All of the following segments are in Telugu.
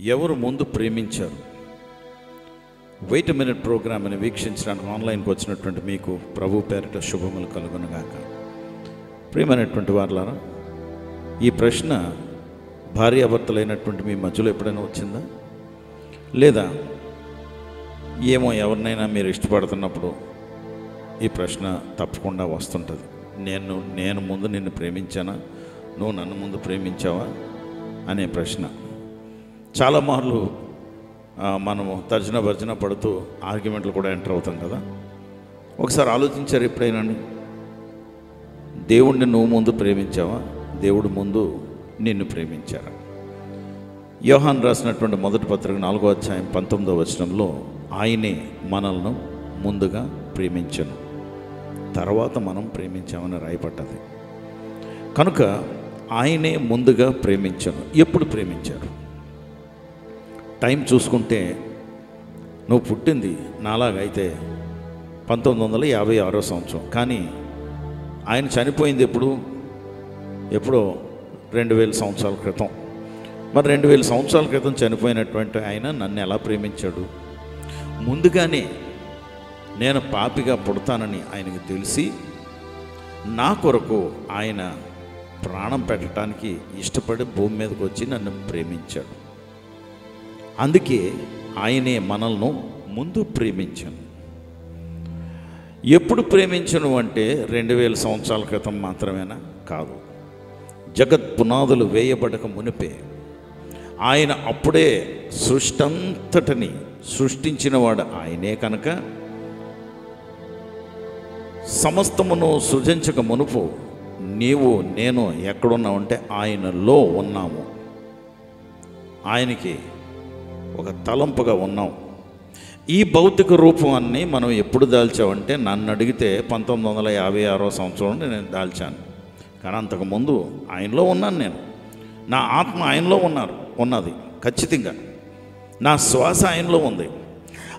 ఎవరు ముందు ప్రేమించారు? వెయిట్ మినిట్ ప్రోగ్రామ్ని వీక్షించడానికి ఆన్లైన్కి వచ్చినటువంటి మీకు ప్రభు పేరిట శుభములు కలుగునుగాక ప్రియమైనటువంటి వారులారా ఈ ప్రశ్న భార్యాభర్తలైనటువంటి మీ మధ్యలో ఎప్పుడైనా వచ్చిందా? లేదా ఏమో ఎవరినైనా మీరు ఇష్టపడుతున్నప్పుడు ఈ ప్రశ్న తప్పకుండా వస్తుంటుంది. నేను నేను ముందు నిన్ను ప్రేమించానా? నువ్వు నన్ను ముందు ప్రేమించావా? అనే ప్రశ్న. చాలామార్లు మనము తర్జన భర్జన పడుతూ ఆర్గ్యుమెంట్లు కూడా ఎంటర్ అవుతాం కదా. ఒకసారి ఆలోచించారు ఎప్పుడైనా దేవుణ్ణి నువ్వు ముందు ప్రేమించావా? దేవుడు ముందు నిన్ను ప్రేమించారా? యోహాన్ రాసినటువంటి మొదటి పత్రిక నాలుగో అధ్యాయం పంతొమ్మిదో వచనంలో ఆయనే మనల్ని ముందుగా ప్రేమించను. తర్వాత మనం ప్రేమించామని రాయపడ్డది కనుక ఆయనే ముందుగా ప్రేమించను. ఎప్పుడు ప్రేమించారు? టైం చూసుకుంటే నువ్వు పుట్టింది నాలాగైతే పంతొమ్మిది వందల యాభై ఆరో సంవత్సరం. కానీ ఆయన చనిపోయింది ఎప్పుడు? ఎప్పుడో రెండు వేల సంవత్సరాల క్రితం. మరి రెండు వేల సంవత్సరాల క్రితం చనిపోయినటువంటి ఆయన నన్ను ఎలా ప్రేమించాడు? ముందుగానే నేను పాపిగా పుడతానని ఆయనకు తెలిసి నా కొరకు ఆయన ప్రాణం పెట్టడానికి ఇష్టపడి భూమి మీదకి వచ్చి నన్ను ప్రేమించాడు. అందుకే ఆయనే మనల్ని ముందు ప్రేమించాను. ఎప్పుడు ప్రేమించను అంటే రెండు వేల సంవత్సరాల క్రితం మాత్రమేనా? కాదు. జగత్ పునాదులు వేయబడక మునిపే. ఆయన అప్పుడే సృష్టంతటిని సృష్టించినవాడు ఆయనే కనుక. సమస్తమును సృజించక మునుపు నీవు నేను ఎక్కడున్నామంటే ఆయనలో ఉన్నాము. ఆయనకి ఒక తలంపుగా ఉన్నాం. ఈ భౌతిక రూపాన్ని మనం ఎప్పుడు దాల్చామంటే నన్ను అడిగితే పంతొమ్మిది వందల యాభై ఆరో సంవత్సరంలో నేను దాల్చాను. కానీ అంతకుముందు ఆయనలో ఉన్నాను నేను. నా ఆత్మ ఆయనలో ఉన్నారు ఉన్నది ఖచ్చితంగా. నా శ్వాస ఆయనలో ఉంది.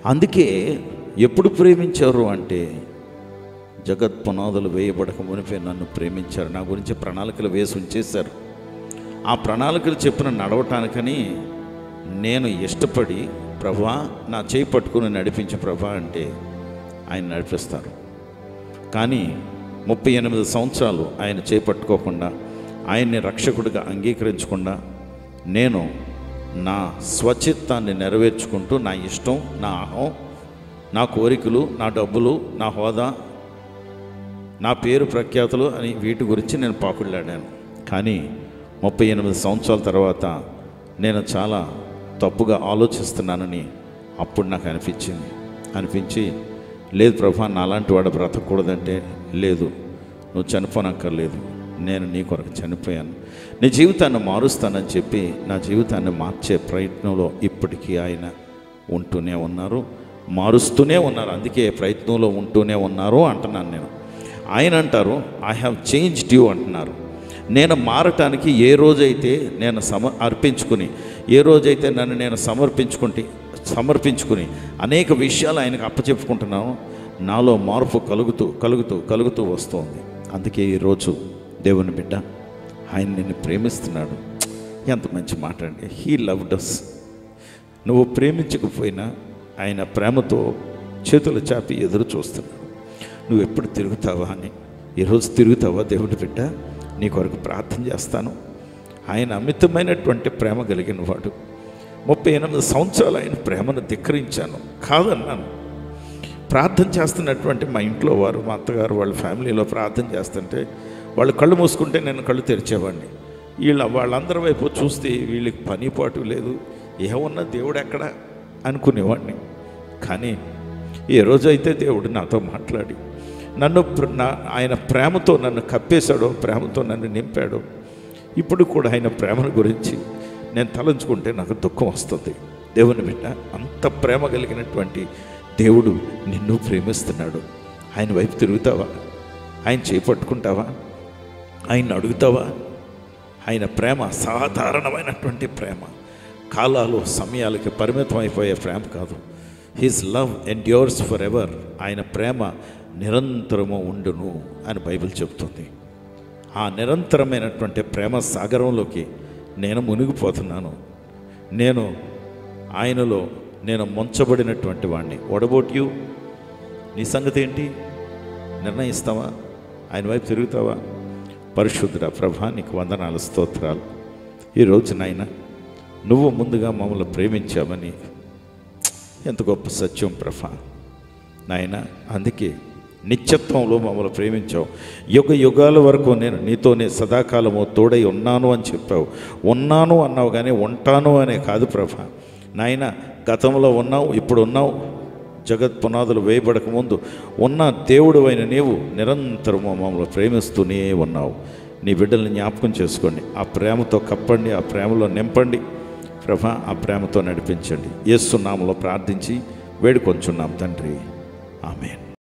అందుకే ఎప్పుడు ప్రేమించారు అంటే జగత్ పునాదులు వేయబడక మునిపే నన్ను ప్రేమించారు. నా గురించి ప్రణాళికలు వేసి ఉంచేశారు. ఆ ప్రణాళికలు చెప్పిన నడవటానికని నేను ఇష్టపడి ప్రభా నా చేయి పట్టుకుని నడిపించే ప్రభా అంటే ఆయన నడిపిస్తారు. కానీ ముప్పై ఎనిమిది సంవత్సరాలు ఆయన చేపట్టుకోకుండా ఆయన్ని రక్షకుడిగా అంగీకరించకుండా నేను నా స్వచిత్తాన్ని నెరవేర్చుకుంటూ నా ఇష్టం నా అహం నా కోరికలు నా డబ్బులు నా హోదా నా పేరు ప్రఖ్యాతులు అని వీటి గురించి నేను పాకుళ్ళాడాను కానీ ముప్పై ఎనిమిది సంవత్సరాల తర్వాత నేను చాలా తప్పుగా ఆలోచిస్తున్నానని అప్పుడు నాకు అనిపించింది. అనిపించి లేదు ప్రభా నాలాంటి వాడు బ్రతకూడదంటే లేదు. నువ్వు చనిపోనక్కర్లేదు. నేను నీ కొరకు చనిపోయాను. నీ జీవితాన్ని మారుస్తానని చెప్పి నా జీవితాన్ని మార్చే ప్రయత్నంలో ఇప్పటికీ ఆయన ఉంటూనే ఉన్నారు. మారుస్తూనే ఉన్నారు. అందుకే ప్రయత్నంలో ఉంటూనే ఉన్నారు అంటున్నాను నేను. ఆయన అంటారు ఐ హ్యావ్ చేంజ్డ్ యూ అంటున్నారు. నేను మారటానికి ఏ రోజైతే నేను సమ అర్పించుకుని ఏ రోజైతే నన్ను నేను సమర్పించుకుంటే సమర్పించుకుని అనేక విషయాలు ఆయనకు అప్పచెప్పుకుంటున్నాను నాలో మార్పు కలుగుతూ కలుగుతూ కలుగుతూ వస్తోంది. అందుకే ఈరోజు దేవుని బిడ్డ ఆయన నిన్ను ప్రేమిస్తున్నాడు. ఎంత మంచి మాట అండి. హీ లవ్డ్ అస్ నువ్వు ప్రేమించకపోయినా ఆయన ప్రేమతో చేతులు చాపి ఎదురు చూస్తున్నాడు. నువ్వు ఎప్పుడు తిరుగుతావా అని? ఈరోజు తిరుగుతావా దేవుడి బిడ్డ? నీ కొరకు ప్రార్థన చేస్తాను. ఆయన అమితమైనటువంటి ప్రేమ కలిగిన వాడు. ముప్పై ఎనిమిది సంవత్సరాలు ఆయన ప్రేమను ధిక్కరించాను. కాదన్నాను. ప్రార్థన చేస్తున్నటువంటి మా ఇంట్లో వారు మా అత్తగారు వాళ్ళ ఫ్యామిలీలో ప్రార్థన చేస్తుంటే వాళ్ళు కళ్ళు మూసుకుంటే నేను కళ్ళు తెరిచేవాడిని. వీళ్ళ వాళ్ళందరి వైపు చూస్తే వీళ్ళకి పని పాటు లేదు. ఏమన్నా దేవుడు ఎక్కడ అనుకునేవాడిని. కానీ ఏ రోజైతే దేవుడు నాతో మాట్లాడి నన్ను నా ఆయన ప్రేమతో నన్ను కప్పేశాడో ప్రేమతో నన్ను నింపాడు. ఇప్పుడు కూడా ఆయన ప్రేమను గురించి నేను తలంచుకుంటే నాకు దుఃఖం వస్తుంది. దేవుని బిడ్డ అంత ప్రేమ కలిగినటువంటి దేవుడు నిన్ను ప్రేమిస్తున్నాడు. ఆయన వైపు తిరుగుతావా? ఆయన చేపట్టుకుంటావా ఆయన అడుగుతావా? ఆయన ప్రేమ సాధారణమైనటువంటి ప్రేమ. కాలాలు సమయాలకి పరిమితం అయిపోయే ప్రేమ కాదు. His love endures forever ఆయన ప్రేమ నిరంతరము ఉండును అని బైబిల్ చెబుతుంది. ఆ నిరంతరమైనటువంటి ప్రేమ సాగరంలోకి నేను మునిగిపోతున్నాను. నేను ఆయనలో నేను ముంచబడినటువంటి వాడిని వడబోట్ యూ నీ సంగతి ఏంటి? నిర్ణయిస్తావా? ఆయన వైపు తిరుగుతావా? పరిశుద్ధుడ ప్రభా నీకు వందనాలు స్తోత్రాలు. ఈరోజు నాయన నువ్వు ముందుగా మమ్మల్ని ప్రేమించావని. ఎంత గొప్ప సత్యం ప్రభా. నాయన అందుకే నిత్యత్వంలో మమ్మల్ని ప్రేమించావు. యుగ యుగాల వరకు నేను నీతోనే సదాకాలము తోడై ఉన్నాను అని చెప్పావు. ఉన్నాను అన్నావు కానీ ఉంటాను అనే కాదు ప్రభ. నాయన గతంలో ఉన్నావు ఇప్పుడు ఉన్నావు. జగత్ పునాదులు వేయబడక ముందు ఉన్న దేవుడు అయిన నీవు నిరంతరము మమ్మల్ని ప్రేమిస్తూనే ఉన్నావు. నీ బిడ్డల్ని జ్ఞాపకం చేసుకోండి. ఆ ప్రేమతో కప్పండి ఆ ప్రేమలో నింపండి. ప్రభ ఆ ప్రేమతో నడిపించండి. యేసు ప్రార్థించి వేడుకొంచున్నాం తండ్రి. ఆమెన్.